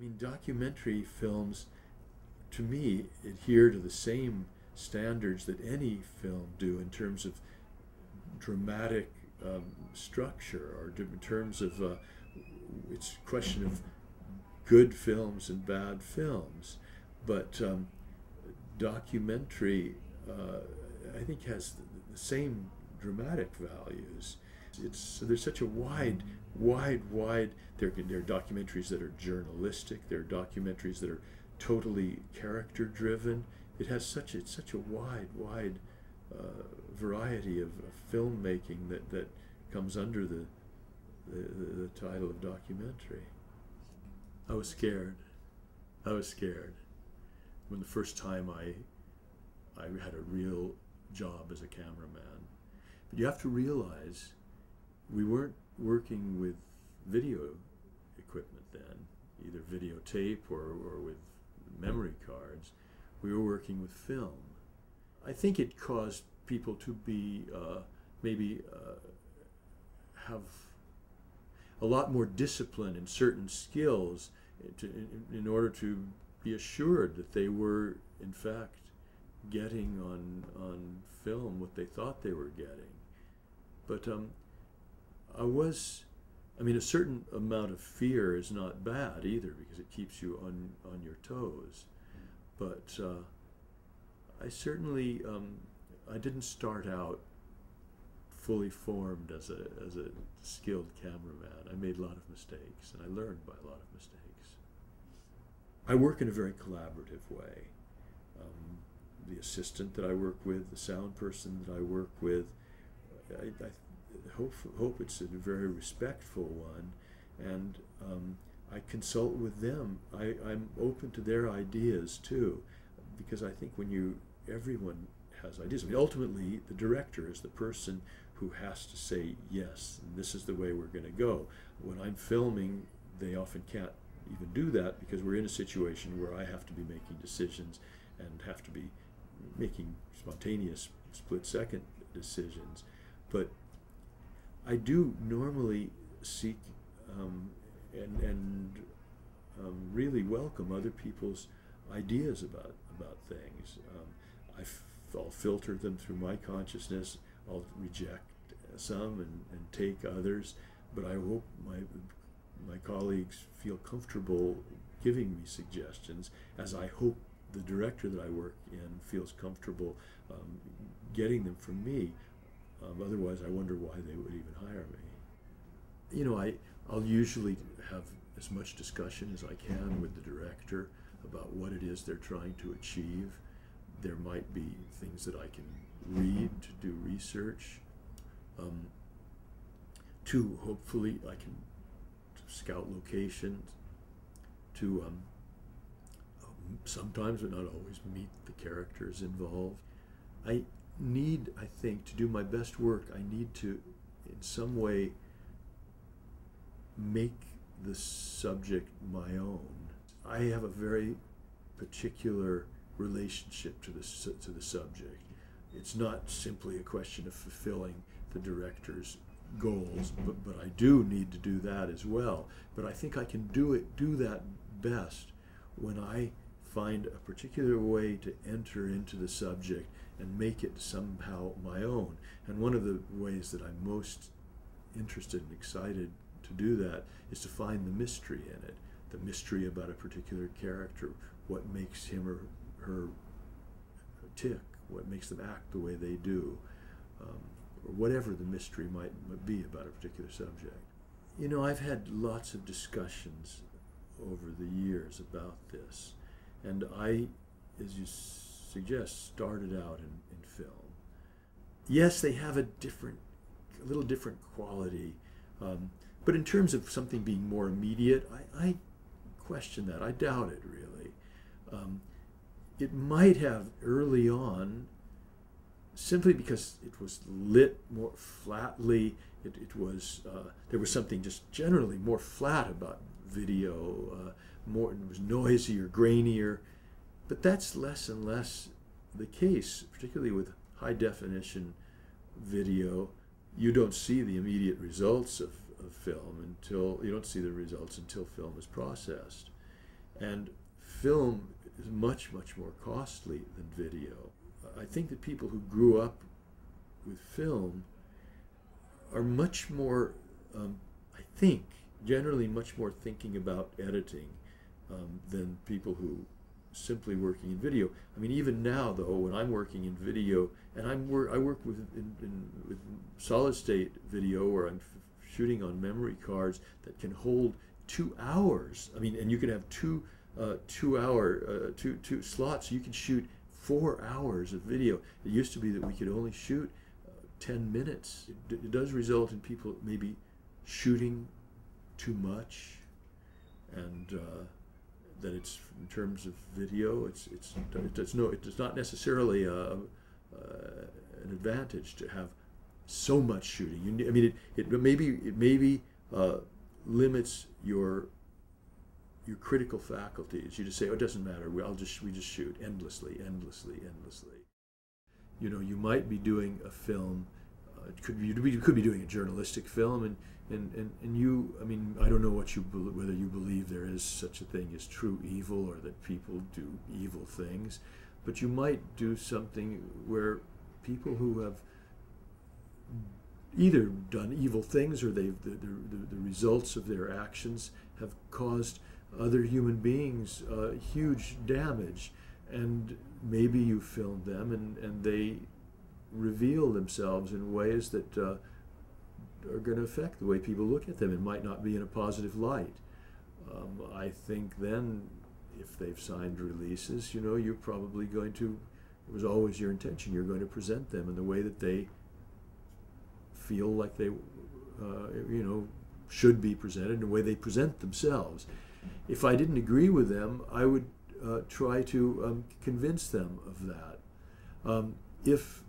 I mean, documentary films, to me, adhere to the same standards that any film do in terms of dramatic um, structure or in terms of uh, it's question of good films and bad films. But um, documentary uh, i think has the, same dramatic values it's there's such a wide wide wide there, there are documentaries that are journalistic there are documentaries that are totally character driven it has such it's such a wide wide uh, variety of, of filmmaking that, that comes under the, the, the, the title of documentary. I was scared. I was scared when the first time I I had a real job as a cameraman. But you have to realize we weren't working with video equipment then, either videotape or, or with memory cards. We were working with film. I think it caused people to be uh, maybe uh, have a lot more discipline in certain skills to, in, in, order to be assured that they were in fact getting on on film what they thought they were getting. But um, I was, I mean, a certain amount of fear is not bad either because it keeps you on on your toes. But uh, I certainly um, I didn't start out fully formed as a as a skilled cameraman. I made a lot of mistakes, and I learned by a lot of mistakes. I work in a very collaborative way. Um, the assistant that I work with, the sound person that I work with, I, I hope hope it's a very respectful one, and um, I consult with them. I, I'm open to their ideas too, because I think when you everyone has ideas. I mean, ultimately, the director is the person who has to say yes, and this is the way we're going to go. When I'm filming, they often can't even do that because we're in a situation where I have to be making decisions and have to be making spontaneous split second decisions. But I do normally seek um, and, and um, really welcome other people's ideas about, about things. Um, I I'll filter them through my consciousness. I'll reject some and, and take others, but I hope my my colleagues feel comfortable giving me suggestions, as I hope the director that I work in feels comfortable um, getting them from me. Um, otherwise, I wonder why they would even hire me. You know, I I'll usually have as much discussion as I can with the director about what it is they're trying to achieve there might be things that I can read to do research. Um, two, hopefully, I can scout locations. To um, sometimes, but not always, meet the characters involved. I need, I think, to do my best work, I need to, in some way, make the subject my own. I have a very particular relationship to the, to the subject. It's not simply a question of fulfilling the director's goals, but, but I do need to do that as well. But I think I can do it, do that best when I find a particular way to enter into the subject and make it somehow my own. And one of the ways that I'm most interested and excited to do that is to find the mystery in it, the mystery about a particular character, what makes him or her tick, what makes them act the way they do, um, or whatever the mystery might, might be about a particular subject. You know, I've had lots of discussions over the years about this, and I, as you suggest, started out in, in film. Yes, they have a different, a little different quality, um, but in terms of something being more immediate, I, I question that. I doubt it really. Um, it might have early on, simply because it was lit more flatly. It, it was uh, there was something just generally more flat about video. Uh, more it was noisier, grainier, but that's less and less the case, particularly with high definition video. You don't see the immediate results of, of film until you don't see the results until film is processed. And film is much, much more costly than video. I think that people who grew up with film are much more, um, I think, generally much more thinking about editing um, than people who simply working in video. I mean, even now though, when I'm working in video, and I'm work, I work with in, in, with solid state video, where I'm shooting on memory cards that can hold two hours. I mean, and you can have two uh, two hour uh, two two slots. You can shoot four hours of video. It used to be that we could only shoot uh, ten minutes. It, it does result in people maybe shooting too much, and uh, that it's in terms of video, it's it's it's no it's not necessarily a, a, an advantage to have so much shooting. You, I mean, it, it maybe it maybe uh, limits your your critical faculties. You just say, "Oh, it doesn't matter. We, I'll just we just shoot endlessly, endlessly, endlessly." You know, you might be doing a film. Could be you could be doing a journalistic film, and and, and, and you, I mean, I don't know what you whether you believe there is such a thing as true evil or that people do evil things, but you might do something where people who have either done evil things or they've the, the, the results of their actions have caused other human beings uh, huge damage. And maybe you filmed them and, and they reveal themselves in ways that uh, are going to affect the way people look at them. It might not be in a positive light. Um, I think then, if they've signed releases, you know, you're probably going to, it was always your intention, you're going to present them in the way that they feel like they, uh, you know, should be presented, in the way they present themselves. If I didn't agree with them, I would uh, try to um, convince them of that. Um, if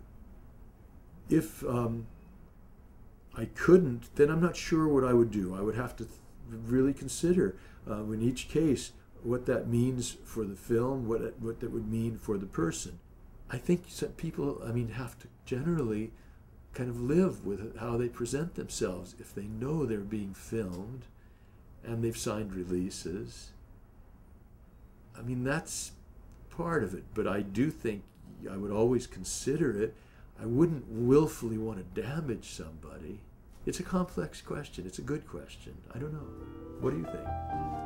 if um, I couldn't, then I'm not sure what I would do. I would have to really consider uh, in each case what that means for the film, what it, what that would mean for the person. I think people, I mean, have to generally kind of live with how they present themselves. If they know they're being filmed and they've signed releases, I mean, that's part of it. But I do think I would always consider it I wouldn't willfully want to damage somebody. It's a complex question. It's a good question. I don't know. What do you think?